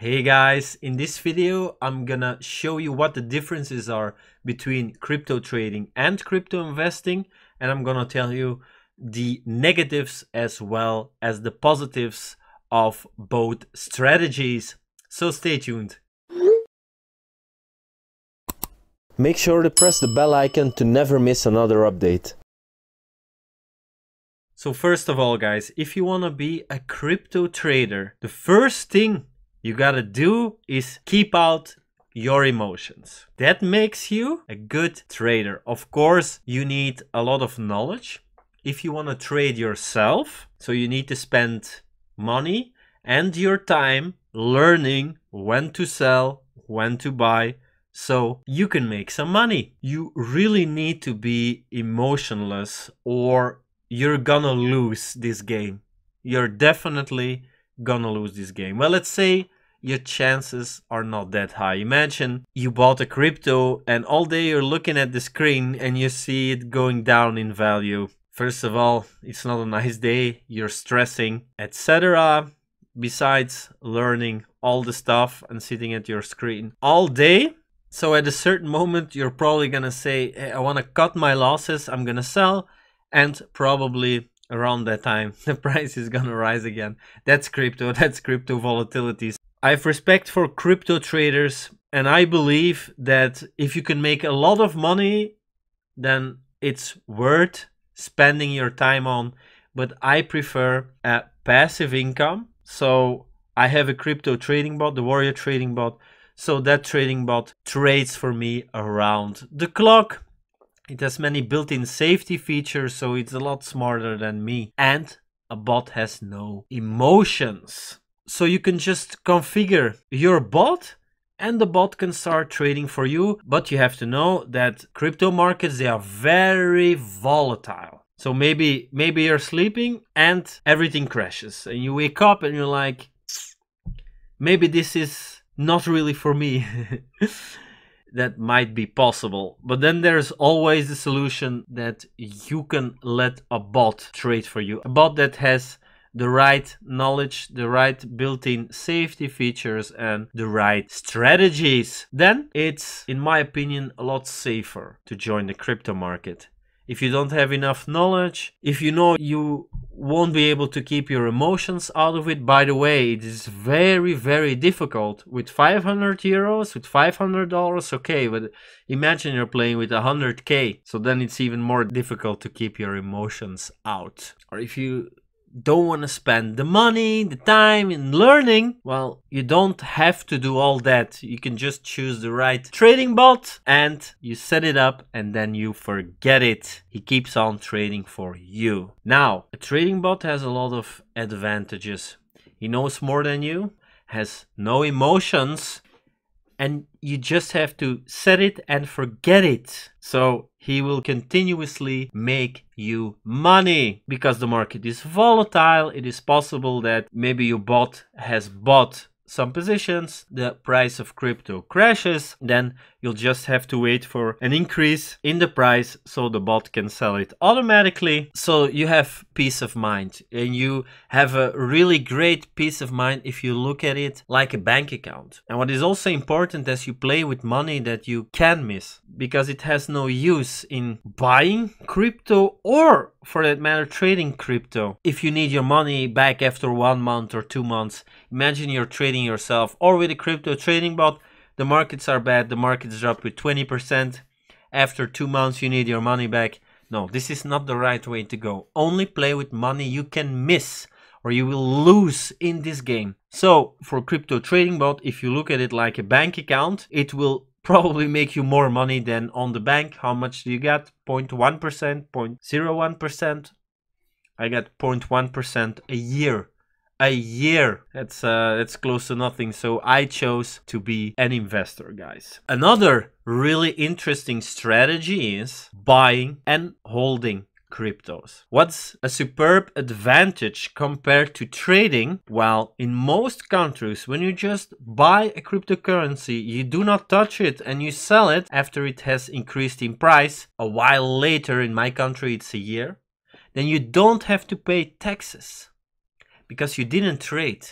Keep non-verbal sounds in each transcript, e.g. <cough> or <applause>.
Hey guys, in this video I'm gonna show you what the differences are between crypto trading and crypto investing and I'm gonna tell you the negatives as well as the positives of both strategies. So stay tuned. Make sure to press the bell icon to never miss another update. So first of all guys, if you wanna be a crypto trader, the first thing you gotta do is keep out your emotions. That makes you a good trader. Of course, you need a lot of knowledge if you want to trade yourself. So you need to spend money and your time learning when to sell, when to buy, so you can make some money. You really need to be emotionless or you're gonna lose this game. You're definitely gonna lose this game. Well, let's say your chances are not that high. Imagine you bought a crypto and all day you're looking at the screen and you see it going down in value. First of all, it's not a nice day, you're stressing, etc. Besides learning all the stuff and sitting at your screen all day. So at a certain moment, you're probably gonna say, hey, I wanna cut my losses, I'm gonna sell, and probably around that time <laughs> the price is gonna rise again. That's crypto, <laughs> that's crypto volatilities. I have respect for crypto traders and I believe that if you can make a lot of money, then it's worth spending your time on. But I prefer a passive income. So I have a crypto trading bot, the Warrior trading bot. So that trading bot trades for me around the clock. It has many built-in safety features, so it's a lot smarter than me. And a bot has no emotions. So you can just configure your bot and the bot can start trading for you. But you have to know that crypto markets, they are very volatile. So maybe maybe you're sleeping and everything crashes and you wake up and you're like, maybe this is not really for me. <laughs> that might be possible. But then there's always the solution that you can let a bot trade for you. A bot that has the right knowledge, the right built-in safety features and the right strategies, then it's, in my opinion, a lot safer to join the crypto market. If you don't have enough knowledge, if you know you won't be able to keep your emotions out of it, by the way, it is very, very difficult. With 500 euros, with $500, okay, but imagine you're playing with 100k, so then it's even more difficult to keep your emotions out. Or if you don't want to spend the money, the time in learning, well, you don't have to do all that. You can just choose the right trading bot and you set it up and then you forget it. He keeps on trading for you. Now, a trading bot has a lot of advantages. He knows more than you, has no emotions, and you just have to set it and forget it. So he will continuously make you money because the market is volatile. It is possible that maybe your bot has bought some positions, the price of crypto crashes, then you'll just have to wait for an increase in the price so the bot can sell it automatically. So you have peace of mind and you have a really great peace of mind if you look at it like a bank account. And what is also important as you play with money that you can miss because it has no use in buying crypto or for that matter trading crypto. If you need your money back after one month or two months, imagine you're trading yourself or with a crypto trading bot, the markets are bad, the markets drop with 20%. After two months, you need your money back. No, this is not the right way to go. Only play with money you can miss or you will lose in this game. So for crypto trading bot, if you look at it like a bank account, it will probably make you more money than on the bank. How much do you get? 0.1%, 0.01%. I get 0.1% a year. A year. That's uh, that's close to nothing. So I chose to be an investor, guys. Another really interesting strategy is buying and holding cryptos. What's a superb advantage compared to trading? Well, in most countries, when you just buy a cryptocurrency, you do not touch it and you sell it after it has increased in price. A while later, in my country, it's a year. Then you don't have to pay taxes because you didn't trade.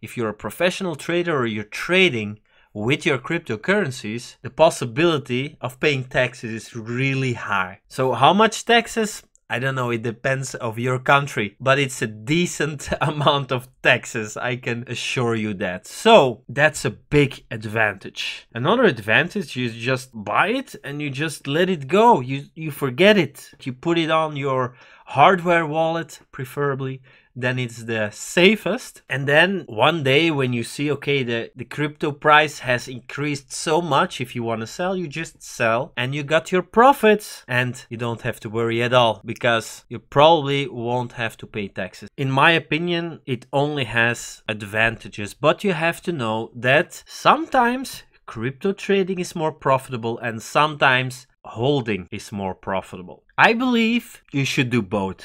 if you're a professional trader or you're trading with your cryptocurrencies, the possibility of paying taxes is really high. So how much taxes? I don't know, it depends of your country, but it's a decent <laughs> amount of taxes, I can assure you that. So that's a big advantage. Another advantage is just buy it and you just let it go. You you forget it. You put it on your hardware wallet preferably then it's the safest. And then one day when you see, okay, the, the crypto price has increased so much, if you want to sell, you just sell and you got your profits and you don't have to worry at all because you probably won't have to pay taxes. In my opinion, it only has advantages, but you have to know that sometimes crypto trading is more profitable and sometimes holding is more profitable. I believe you should do both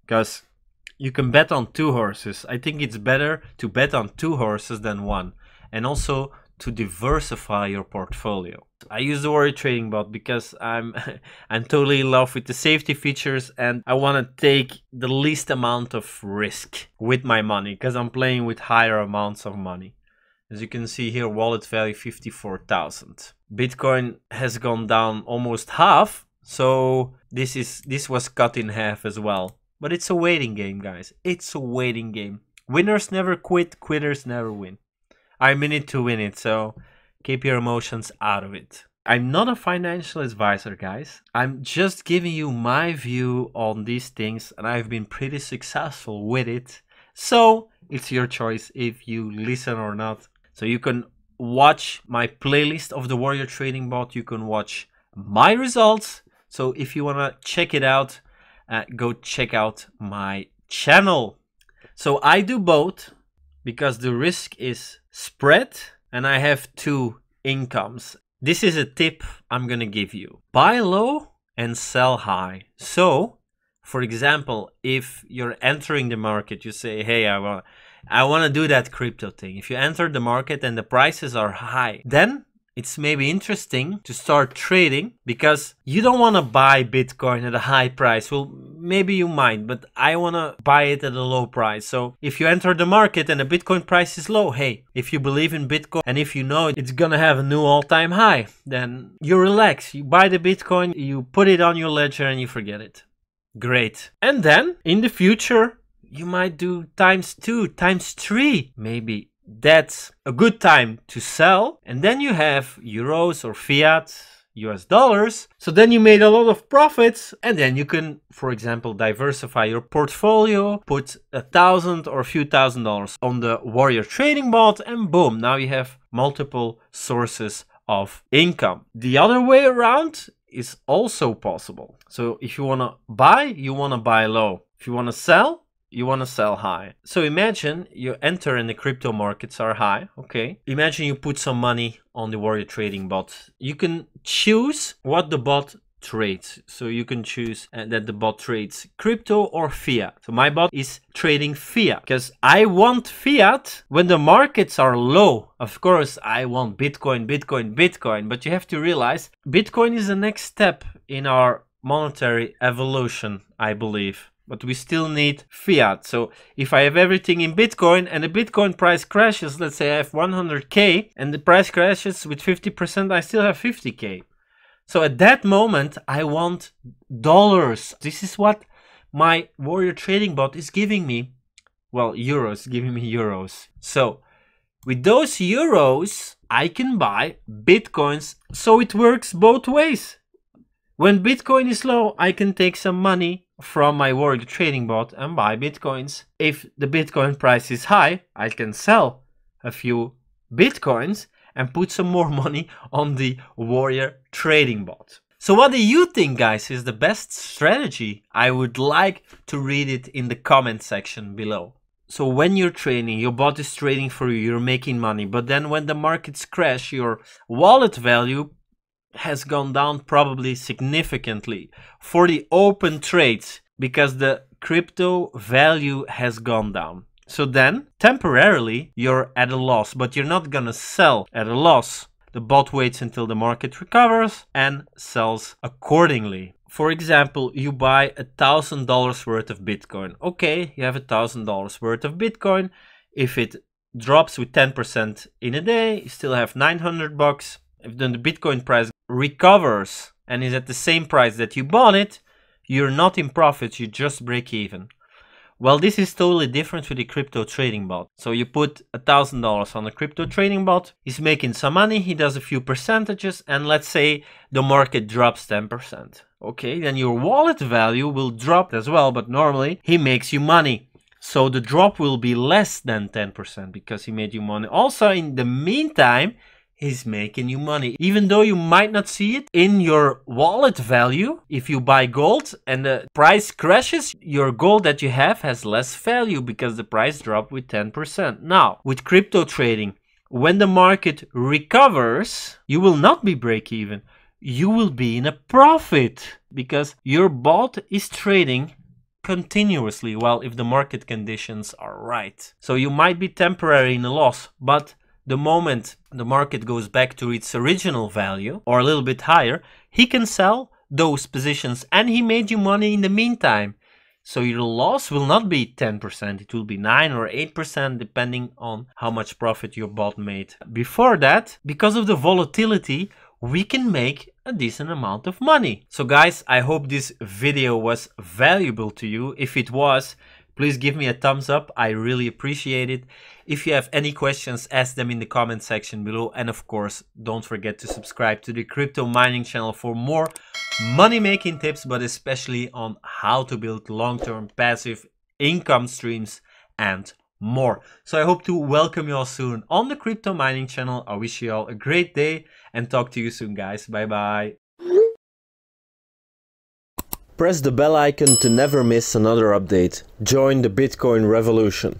because you can bet on two horses. I think it's better to bet on two horses than one, and also to diversify your portfolio. I use the Warrior Trading Bot because I'm <laughs> I'm totally in love with the safety features and I want to take the least amount of risk with my money because I'm playing with higher amounts of money. As you can see here, wallet value 54,000. Bitcoin has gone down almost half, so this is this was cut in half as well. But it's a waiting game, guys. It's a waiting game. Winners never quit, quitters never win. I'm in it to win it, so keep your emotions out of it. I'm not a financial advisor, guys. I'm just giving you my view on these things, and I've been pretty successful with it. So it's your choice if you listen or not. So you can watch my playlist of the Warrior Trading Bot. You can watch my results. So if you want to check it out, uh, go check out my channel. So I do both because the risk is spread and I have two incomes. This is a tip I'm to give you. Buy low and sell high. So, for example, if you're entering the market, you say, "Hey, I want I want to do that crypto thing." If you enter the market and the prices are high, then it's maybe interesting to start trading because you don't want to buy Bitcoin at a high price. Well, maybe you might, but I want to buy it at a low price. So if you enter the market and the Bitcoin price is low, hey, if you believe in Bitcoin and if you know it's going to have a new all time high, then you relax. You buy the Bitcoin, you put it on your ledger and you forget it. Great. And then in the future, you might do times two, times three, maybe that's a good time to sell. And then you have euros or fiat, US dollars. So then you made a lot of profits and then you can, for example, diversify your portfolio, put a thousand or a few thousand dollars on the Warrior Trading Bot and boom, now you have multiple sources of income. The other way around is also possible. So if you want to buy, you want to buy low. If you want to sell, you want to sell high. So imagine you enter and the crypto markets are high. Okay. Imagine you put some money on the Warrior Trading bot. You can choose what the bot trades. So you can choose uh, that the bot trades crypto or fiat. So my bot is trading fiat because I want fiat when the markets are low. Of course, I want Bitcoin, Bitcoin, Bitcoin, but you have to realize Bitcoin is the next step in our monetary evolution, I believe but we still need fiat. So if I have everything in Bitcoin and the Bitcoin price crashes, let's say I have 100k and the price crashes with 50%, I still have 50k. So at that moment, I want dollars. This is what my Warrior Trading Bot is giving me. Well, euros, giving me euros. So with those euros, I can buy Bitcoins. So it works both ways. When Bitcoin is low, I can take some money from my Warrior trading bot and buy bitcoins. If the bitcoin price is high, I can sell a few bitcoins and put some more <laughs> money on the Warrior trading bot. So what do you think guys is the best strategy? I would like to read it in the comment section below. So when you're trading, your bot is trading for you, you're making money, but then when the markets crash, your wallet value has gone down probably significantly for the open trades because the crypto value has gone down. So then, temporarily, you're at a loss, but you're not gonna sell at a loss. The bot waits until the market recovers and sells accordingly. For example, you buy a thousand dollars worth of Bitcoin. Okay, you have a thousand dollars worth of Bitcoin. If it drops with 10% in a day, you still have 900 bucks. If then the Bitcoin price recovers and is at the same price that you bought it, you're not in profit, you just break even. Well, this is totally different with the crypto trading bot. So you put a thousand dollars on a crypto trading bot, he's making some money, he does a few percentages, and let's say the market drops 10%. Okay, then your wallet value will drop as well, but normally he makes you money. So the drop will be less than 10% because he made you money. Also, in the meantime, he's making you money. Even though you might not see it in your wallet value, if you buy gold and the price crashes, your gold that you have has less value because the price dropped with 10%. Now, with crypto trading, when the market recovers, you will not be break even. You will be in a profit because your bot is trading continuously well if the market conditions are right. So you might be temporary in a loss, but the moment the market goes back to its original value or a little bit higher, he can sell those positions and he made you money in the meantime. So your loss will not be 10%, it will be 9 or 8% depending on how much profit your bot made. Before that, because of the volatility, we can make a decent amount of money. So guys, I hope this video was valuable to you. If it was, please give me a thumbs up. I really appreciate it. If you have any questions, ask them in the comment section below. And of course, don't forget to subscribe to the crypto mining channel for more money making tips, but especially on how to build long-term passive income streams and more. So I hope to welcome you all soon on the crypto mining channel. I wish you all a great day and talk to you soon guys. Bye bye. Press the bell icon to never miss another update. Join the Bitcoin revolution.